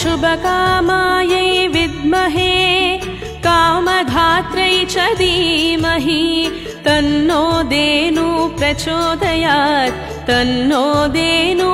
शुभकामायै विद्महे कामधात्रै च धीमहि तन्नो देनु प्रचोदयात् तन्नो देनु